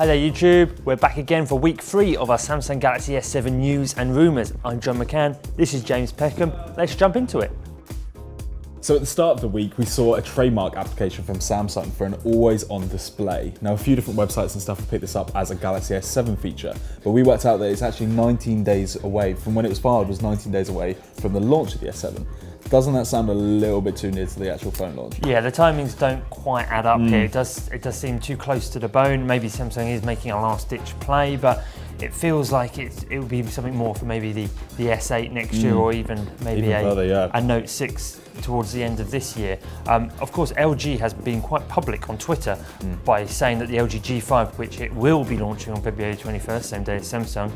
Hi there YouTube, we're back again for week three of our Samsung Galaxy S7 news and rumours. I'm John McCann, this is James Peckham, let's jump into it. So at the start of the week, we saw a trademark application from Samsung for an always-on display. Now, a few different websites and stuff have picked this up as a Galaxy S7 feature, but we worked out that it's actually 19 days away from when it was filed was 19 days away from the launch of the S7. Doesn't that sound a little bit too near to the actual phone launch? Yeah, the timings don't quite add up mm. here. It does, it does seem too close to the bone. Maybe Samsung is making a last-ditch play, but it feels like it, it would be something more for maybe the, the S8 next mm. year or even maybe even a, further, yeah. a Note 6 towards the end of this year. Um, of course, LG has been quite public on Twitter mm. by saying that the LG G5, which it will be launching on February 21st, same day as Samsung,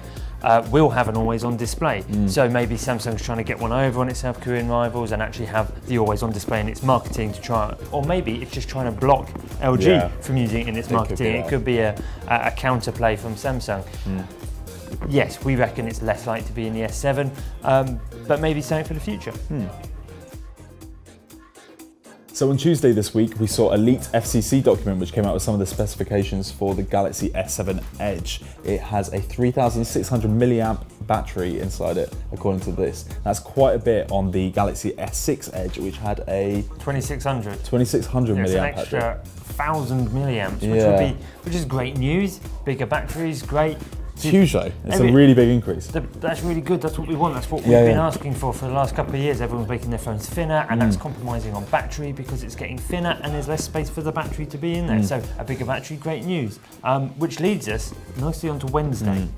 uh, will have an always-on display. Mm. So maybe Samsung's trying to get one over on its South Korean rivals and actually have the always-on display in its marketing to try, or maybe it's just trying to block LG yeah. from using it in its it marketing. Could it could be a, a, a counterplay from Samsung. Mm. Yes, we reckon it's less likely to be in the S7, um, but maybe something for the future. Hmm. So on Tuesday this week, we saw a leaked FCC document which came out with some of the specifications for the Galaxy S7 Edge. It has a 3600 milliamp battery inside it, according to this. That's quite a bit on the Galaxy S6 Edge, which had a 2600. 2600 milliamp. An extra battery. thousand milliamps, which yeah. would be, which is great news. Bigger batteries, great. It's huge though. It's Every, a really big increase. That's really good. That's what we want. That's what we've yeah, been yeah. asking for for the last couple of years. Everyone's making their phones thinner, and mm. that's compromising on battery because it's getting thinner, and there's less space for the battery to be in there. Mm. So a bigger battery, great news. Um, which leads us nicely onto Wednesday. Mm.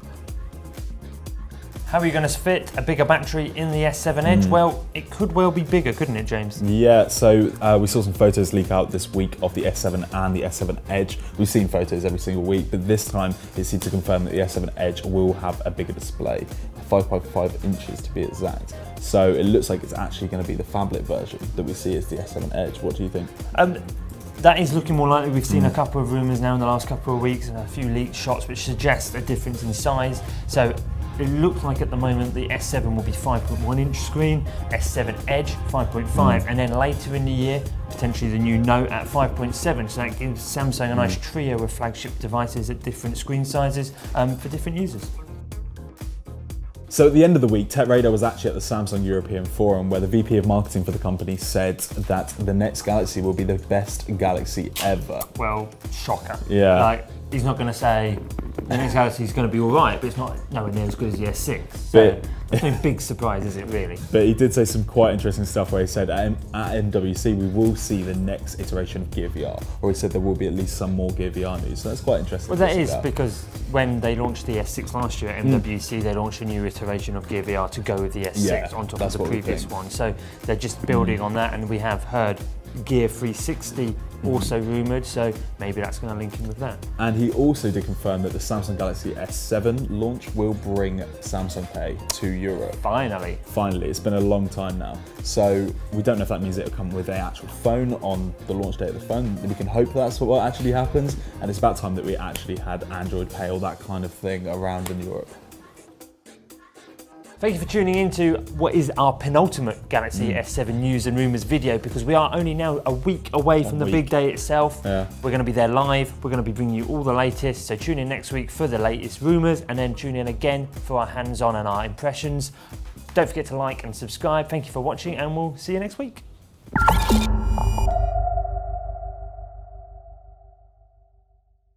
How are you going to fit a bigger battery in the S7 Edge? Mm. Well, it could well be bigger, couldn't it, James? Yeah, so uh, we saw some photos leak out this week of the S7 and the S7 Edge. We've seen photos every single week, but this time it seems to confirm that the S7 Edge will have a bigger display, 5.5 inches to be exact. So it looks like it's actually going to be the phablet version that we see as the S7 Edge. What do you think? Um, that is looking more likely. We've seen a couple of rumours now in the last couple of weeks and a few leaked shots which suggest a difference in size. So it looks like at the moment the S7 will be 5.1 inch screen, S7 Edge 5.5, mm. and then later in the year, potentially the new Note at 5.7. So that gives Samsung a nice mm. trio of flagship devices at different screen sizes um, for different users. So at the end of the week, TechRadar was actually at the Samsung European Forum where the VP of marketing for the company said that the next Galaxy will be the best Galaxy ever. Well, shocker. Yeah. Like, he's not going to say the next Galaxy is going to be all right, but it's not nowhere near as good as the S6. So but, it's no big surprise, is it really? But he did say some quite interesting stuff where he said at, at MWC we will see the next iteration of Gear VR, or he said there will be at least some more Gear VR news. So that's quite interesting. Well, that is that. because when they launched the S6 last year at MWC, mm. they launched a new iteration of Gear VR to go with the S6 yeah, on top of the previous one. So they're just building mm. on that, and we have heard Gear 360 also rumoured, so maybe that's going to link in with that. And he also did confirm that the Samsung Galaxy S7 launch will bring Samsung Pay to Europe. Finally. Finally, it's been a long time now. So we don't know if that means it'll come with an actual phone on the launch date of the phone. We can hope that's what actually happens. And it's about time that we actually had Android Pay or that kind of thing around in Europe. Thank you for tuning in to what is our penultimate Galaxy mm. S7 news and rumours video because we are only now a week away One from the week. big day itself. Yeah. We're going to be there live. We're going to be bringing you all the latest. So tune in next week for the latest rumours and then tune in again for our hands-on and our impressions. Don't forget to like and subscribe. Thank you for watching and we'll see you next week.